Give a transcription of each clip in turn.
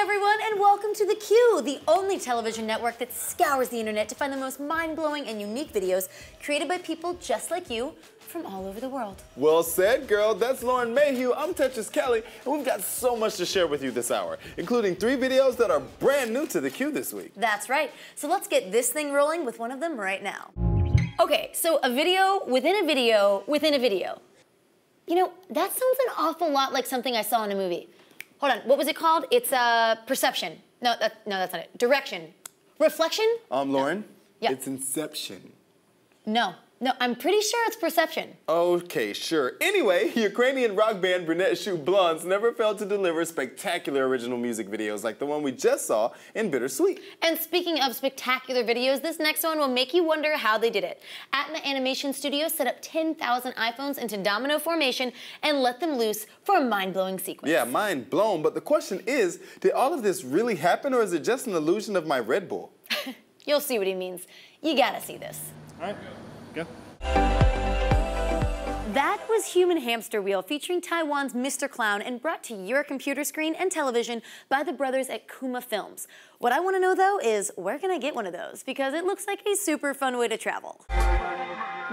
everyone, and welcome to The Q, the only television network that scours the internet to find the most mind-blowing and unique videos created by people just like you from all over the world. Well said, girl. That's Lauren Mayhew. I'm Tetris Kelly, and we've got so much to share with you this hour, including three videos that are brand new to The Q this week. That's right. So let's get this thing rolling with one of them right now. Okay, so a video within a video within a video. You know, that sounds an awful lot like something I saw in a movie. Hold on, what was it called? It's uh, perception. No, that, no, that's not it. Direction. Reflection? Um, Lauren? Yeah. It's Inception. No, no, I'm pretty sure it's perception. Okay, sure. Anyway, Ukrainian rock band Brunettes Shoot Blondes never failed to deliver spectacular original music videos like the one we just saw in Bittersweet. And speaking of spectacular videos, this next one will make you wonder how they did it. Atma Animation Studio set up 10,000 iPhones into domino formation and let them loose for a mind-blowing sequence. Yeah, mind blown, but the question is, did all of this really happen or is it just an illusion of my Red Bull? You'll see what he means. You gotta see this. All right, go. That was Human Hamster Wheel featuring Taiwan's Mr. Clown and brought to your computer screen and television by the brothers at Kuma Films. What I want to know though is where can I get one of those? Because it looks like a super fun way to travel.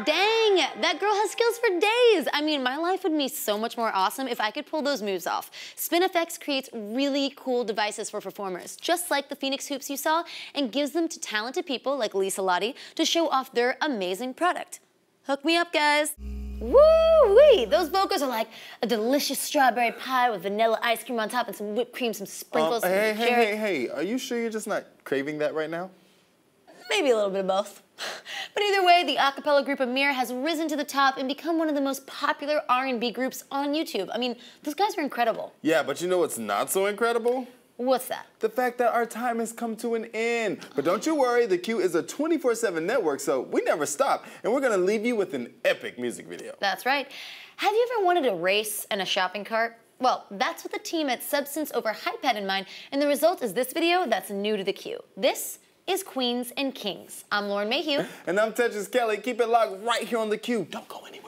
Dang, that girl has skills for days. I mean, my life would be so much more awesome if I could pull those moves off. SpinFX creates really cool devices for performers, just like the Phoenix Hoops you saw, and gives them to talented people like Lisa Lottie to show off their amazing product. Hook me up, guys. Woo-wee! Those vocals are like a delicious strawberry pie with vanilla ice cream on top and some whipped cream, some sprinkles, Um, hey, hey, cherry. hey, hey, are you sure you're just not craving that right now? Maybe a little bit of both. But either way, the a cappella group Amir has risen to the top and become one of the most popular R&B groups on YouTube. I mean, those guys are incredible. Yeah, but you know what's not so incredible? What's that? The fact that our time has come to an end. But don't you worry, the Q is a 24-7 network, so we never stop. And we're gonna leave you with an epic music video. That's right. Have you ever wanted a race and a shopping cart? Well, that's what the team at Substance Over Hype had in mind, and the result is this video that's new to the Q. This is Queens and Kings. I'm Lauren Mayhew. And I'm Tetris Kelly. Keep it locked right here on the. Don't go anywhere.